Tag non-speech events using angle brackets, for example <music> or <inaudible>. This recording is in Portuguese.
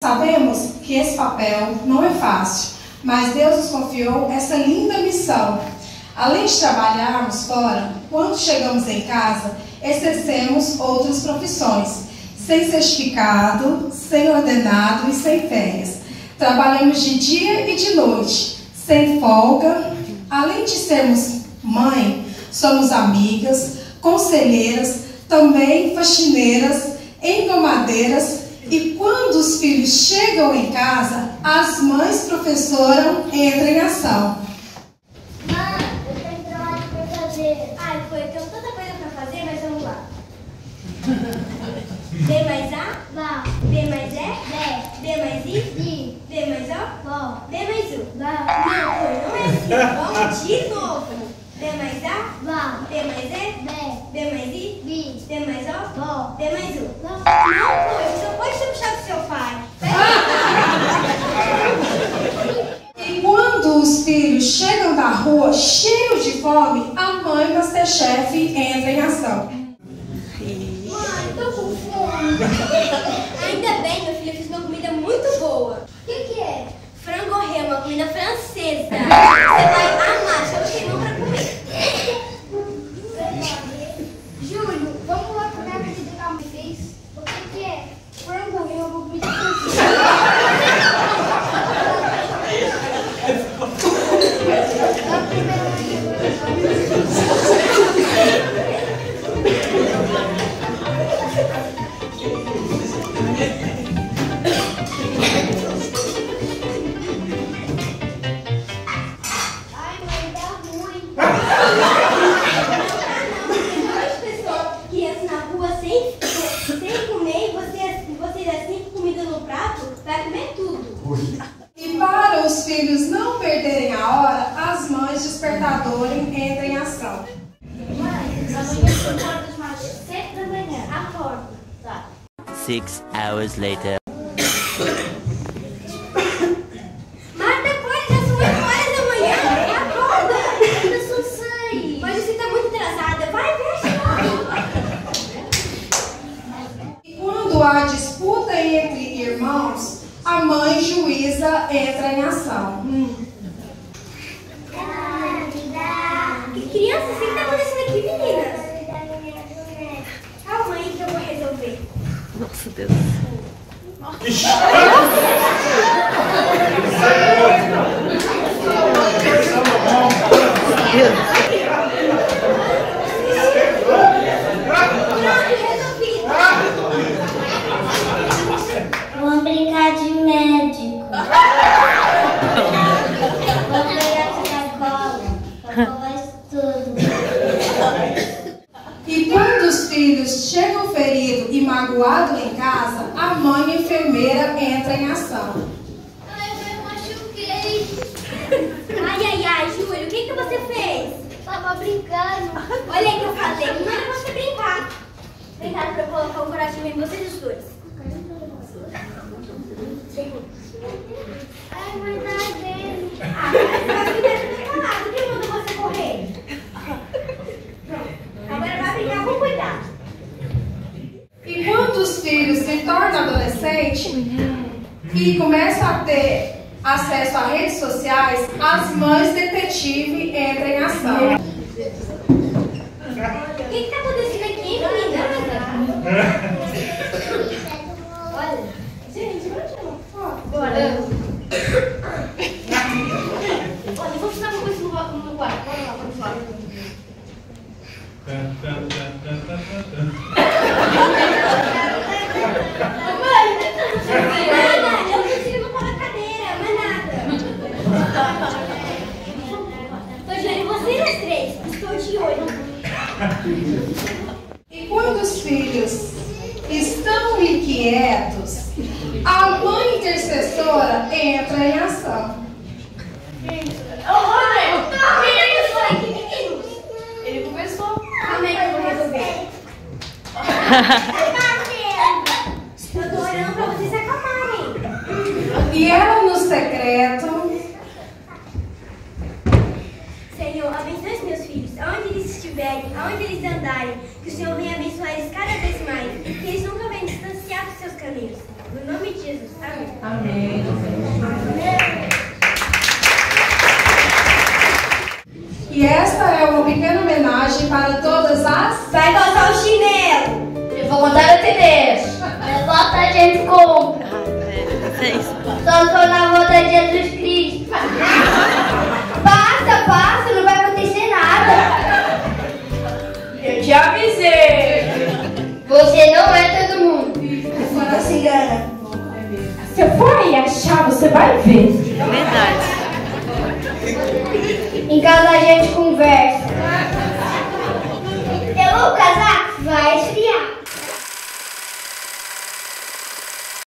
Sabemos que esse papel não é fácil, mas Deus nos confiou essa linda missão. Além de trabalharmos fora, quando chegamos em casa, exercemos outras profissões, sem certificado, sem ordenado e sem férias. Trabalhamos de dia e de noite, sem folga. Além de sermos mãe, somos amigas, conselheiras, também faxineiras, engomadeiras e quando os filhos chegam em casa, as mães professoram entram em ação. Mãe, eu tenho trabalho para fazer. Ai, foi, eu tenho tanta coisa pra fazer, mas vamos lá. B mais A, Vá, B mais E, Bé, B mais I, Di, B mais O, Vó, B mais U. Vá, Não, foi, não é assim. Vamos de novo. B mais A, Vá, B mais E, Bé, B mais I, Bi, B mais O, Vó, B mais U. Vó. Não, foi, você não pode ter puxado do seu pai. E quando os filhos chegam da rua cheios de fome, a mãe Masterchef entra em ação. Mãe, tô com fome. Ainda bem, meu filho, eu fiz uma comida muito boa. O que que é? Frango ré, uma comida francesa. Você vai despertadoras entram em ação. Mãe, amanhã mais sete da manhã. Acordo. Tá. Six hours later. Marta, acorda, já são 8 horas da manhã. Acorda. Eu sou seis. Mas você tá muito atrasada. Vai, fecha. E quando há disputa entre irmãos, a mãe juíza entra em ação. Que criança, o que tá acontecendo aqui, meninas? Calma aí que eu Nossa Deus. Pronto, <laughs> resolvido. Vamos brincar de médico. Vamos pegar Coca-Cola. Coca-Cola é tudo. E quando os filhos chegam magoados em casa, a mãe enfermeira entra em ação. Ai, eu me machuquei. Ai, ai, ai, Júlio, o que, que você fez? Tava brincando. Olha aí que eu falei, não era você brincar. Pra eu colocar um coração em vocês os dois. Ai, mas dá dele. Ah, mas você deve ter falado. Quem mandou você correr? Pronto. Agora vai brincar com cuidado. E quando os filhos se tornam adolescentes e começam a ter acesso a redes sociais, as mães detetive entram em ação. O que, que tá acontecendo aqui, menina? Olha. Gente, chamar. Bora. Olha, eu vou precisar uma coisa no, quarto. Bora lá, vamos lá. Nada, eu preciso não na cadeira, mais nada. Tô de olho em vocês as três. Estou de olho. E quando os filhos estão inquietos, a mãe intercessora entra em ação. Ô, Rodrigo! Quem é foi aqui, meninos? Ele começou. Calma aí que eu vou resolver. Eu tô olhando pra vocês se acalmarem. E ela no secreto Senhor, abençoe aonde eles estiverem, aonde eles andarem, que o Senhor venha abençoar eles cada vez mais, que eles nunca venham distanciar dos seus caminhos. No nome de Jesus, amém. Amém. E esta é uma pequena homenagem para todas as. Vai calçar o chinelo. Eu vou contar o TDS. Levanta a gente compra. Só sou na volta de Jesus Cristo. Achar, você vai ver. Verdade. Em casa a gente com